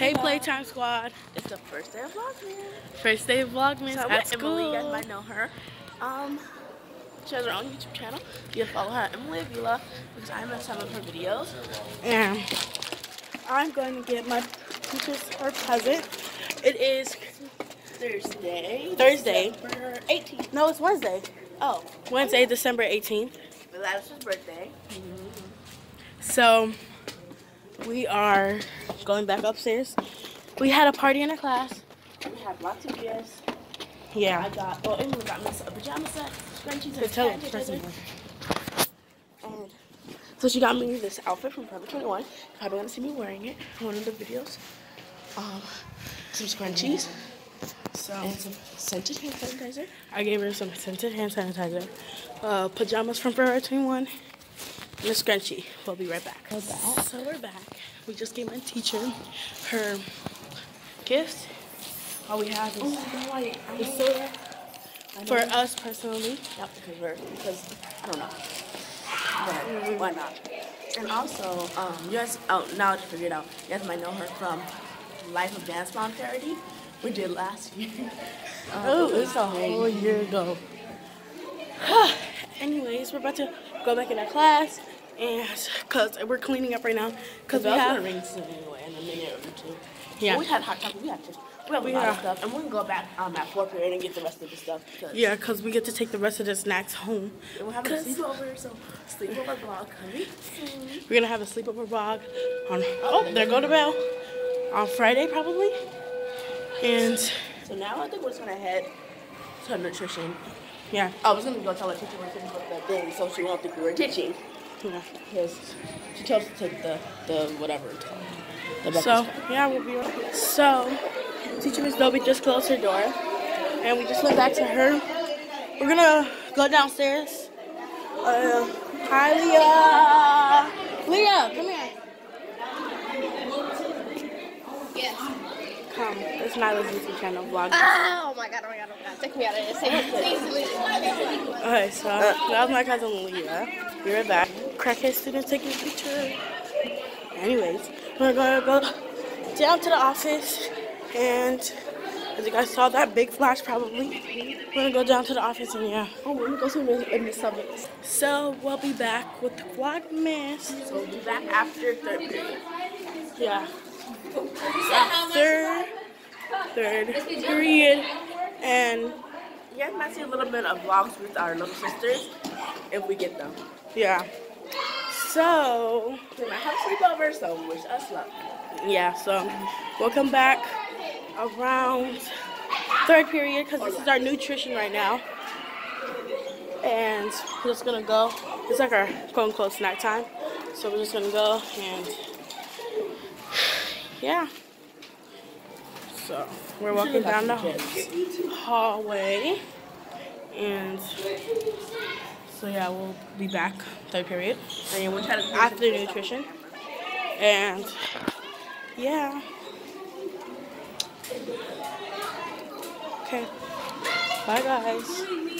Hey, Playtime Squad. It's the first day of Vlogmas. First day of Vlogmas So at school. Emily, you guys might know her. Um, she has her own YouTube channel. You can follow her Emily Avila because I missed some of her videos. And I'm going to get my teacher's her present. It is Thursday. Thursday. December 18th. No, it's Wednesday. Oh, Wednesday, December 18th. Gladys's birthday. So we are going back upstairs. We had a party in our class. We have lots of gifts. I got, Emily got me a pajama set, scrunchies, So and tell pancake first of scissors. all. And so she got me this outfit from Forever 21. You're probably gonna see me wearing it in one of the videos. Um, some scrunchies. So And some scented hand sanitizer. I gave her some scented hand sanitizer, uh, pajamas from Forever 21, and Grunchy. We'll be right back. We're back. So we're back. We just gave my teacher her gift. All we have is the soda for us personally. Not because we're, because, I don't know. But why not? And also, um, you guys, oh, now I just figured out. You guys might know her from Life of Dance Mom parody we did last year. Um, Oh, it was it's a whole year ago. Anyways, we're about to go back in our class, and cause we're cleaning up right now, cause we we have gonna ring soon anyway in a minute or two. Yeah. We had hot chocolate. We had to. We have a We lot of stuff, and we're gonna go back um, at four period and get the rest of the stuff. Cause yeah, cause we get to take the rest of the snacks home. And we're having a sleepover, so sleepover vlog coming soon. We're gonna have a sleepover vlog on. Oh, there go the bell. On Friday probably, and So now I think we're just gonna head to nutrition. Yeah, I was gonna go tell her teacher we're gonna put the thing so she won't think we were ditching. yeah. Because she chose to take the, the whatever it's called. The So yeah, we'll be right. So, teacher Miss Dobie just closed her door, and we just went back to her. We're gonna go downstairs. Uh, hi, Leah. Leah, come here. Come. It's Nyla's YouTube channel vlog. Oh my god, oh my god, oh my god. Take me out of this. Take me, please, please. Okay, so that was my cousin Leah. We were back. Crackhead student taking a picture. Anyways, we're gonna go down to the office, and as you guys saw, that big flash probably. We're gonna go down to the office, and yeah. Oh, we're gonna go to in the suburbs. So we'll be back with the Vlogmas. So we'll be back after third period. Yeah. After third period, and You guys might see a little bit of vlogs with our little sisters if we get them. yeah. So We might have a sleepover, so wish us luck. yeah, so we'll come back around third period because this is our nutrition right now. And we're just gonna go. It's like our quote unquote snack time. So we're just gonna go and yeah. So we're walking down the hallway and so yeah, we'll be back third period And we'll try to after nutrition. And yeah. Okay. Bye guys.